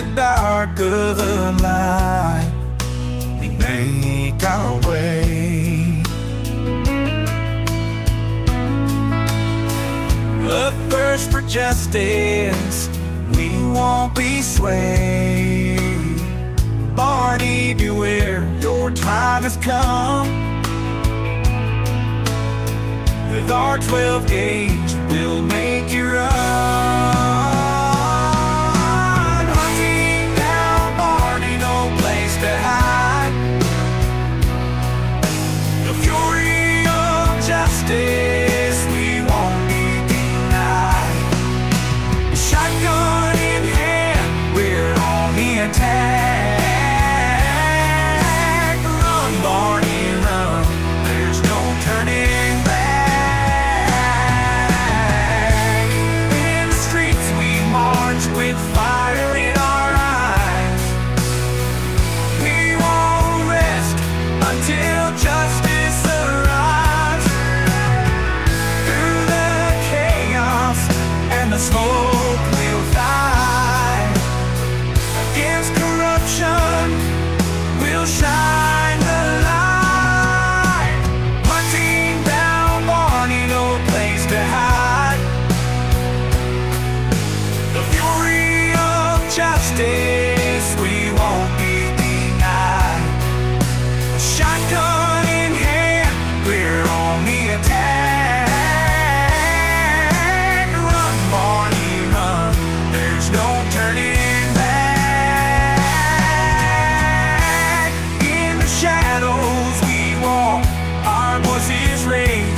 the dark of the night We make our way. A first for justice We won't be swayed. Barney, beware Your time has come. With our 12 gauge We'll make you run. gun in hand, we're on the attack. Run, run. There's no turning back. In the shadows we walk, our voices ring.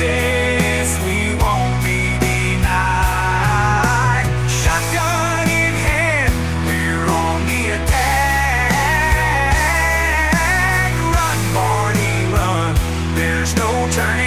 we won't be denied. Shotgun in hand, we're on the attack. Run, Barney, run. There's no turning.